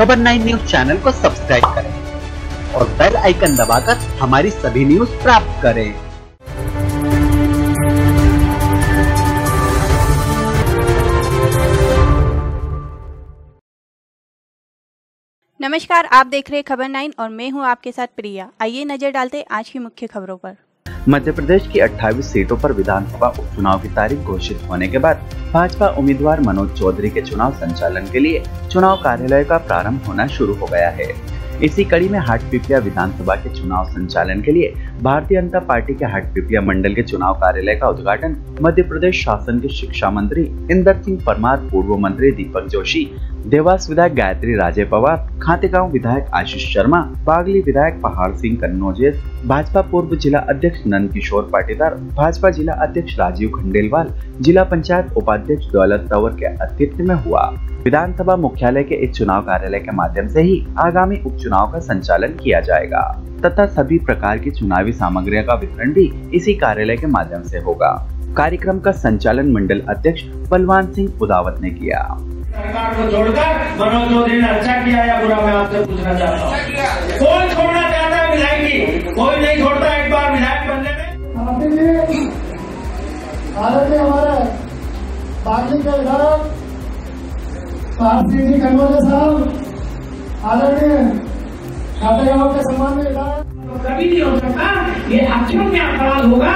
खबर nine news channel को subscribe करें और बेल आइकन दबाकर हमारी सभी न्यूज़ प्राप्त करें। नमस्कार, आप देख रहे खबर नाइन और मैं हूँ आपके साथ प्रिया। आइए नज़र डालते आज की मुख्य खबरों पर। मध्य प्रदेश की 28 सीटों पर विधानसभा उपचुनाव की तारीख घोषित होने के बाद भाजपा उम्मीदवार मनोज चौधरी के चुनाव संचालन के लिए चुनाव कार्यालय का प्रारंभ होना शुरू हो गया है। इसी कड़ी में हाटपिपलिया विधानसभा के चुनाव संचालन के लिए भारतीय जनता पार्टी के हाटपिपलिया मंडल के चुनाव कार्यालय का उद्घाटन मध्य प्रदेश शासन के शिक्षा मंत्री इंदर सिंह परमार, पूर्व मंत्री दीपक जोशी देवास विधायक गायत्री राजे पवार, खातेगांव विधायक आशीष शर्मा, बागली विधायक पहाड़ सिंह कन्नौजेस, भाजपा पूर्व जिला अध्यक्ष नंद किशोर पाटीदार, भाजपा जिला अध्यक्ष राजीव खंडेलवाल, जिला पंचायत उपाध्यक्ष दौलत तंवर के अतिथि में हुआ। विधानसभा मुख्यालय के इस चुनाव कार्यालय के माध्यम से ही आगामी उपचुनाव का संचालन किया जाएगा, तथा सभी प्रकार की चुनावी सामग्रियों का वितरण भी इसी कार्यालय के माध्यम से होगा। कार्यक्रम का संचालन मंडल अध्यक्ष बलवान सिंह उदावत ने किया। सरकार को छोड़कर मनोज चौधरी ने अच्छा किया या बुरा मैं आपसे पूछना चाहता हूँ। कौन छोड़ना चाहता है विधायकी कोई नहीं छोड़ता एक बार विधायक बनने में। आदरणीय आदरणीय हमारे पार्टी के विधायक जी कन्वोजे साहब आदरणीय खातेगांव के सम्मान्य विधायक कभी नहीं हो सकता। ये अक्षर में अपराध होगा।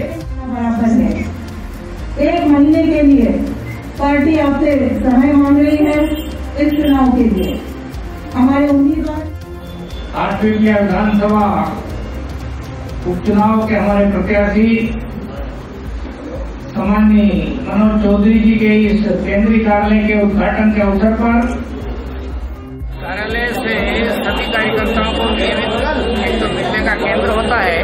बराबर है। एक महीने के लिए पार्टी आपसे समय मांग रही है इस चुनाव के लिए। हमारे उम्मीदवार आज पीपलिया विधानसभा उपचुनाव के हमारे प्रत्याशी सामान्य मनोज चौधरी जी के इस केंद्रीय कार्यालय के उद्घाटन के अवसर पर कार्यालय से सभी कार्यकर्ताओं को नियमित एक तो मिलने का केंद्र होता है।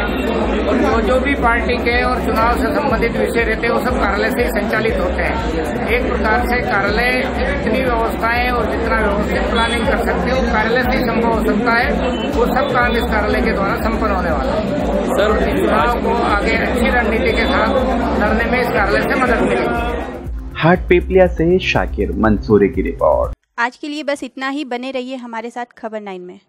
और जो भी पार्टी के और चुनाव से संबंधित विषय रहते हैं वो सब कार्यालय से ही संचालित होते हैं। एक प्रकार से कार्यालय जितनी व्यवस्थाएँ और जितना व्यवस्थित प्लानिंग कर सकते हैं वो कार्यालय से ही संभव हो सकता है। वो सब काम इस कार्यालय के द्वारा संपन्न होने वाला है। सर चुनाव को आगे अच्छी रणनीति के साथ लड़ने में इस कार्यालय से मदद मिलेगी हाट पेपलिया से शाकिर मंसूरी की रिपोर्ट। आज के लिए बस इतना ही। बने रहिए हमारे साथ खबर नाइन में।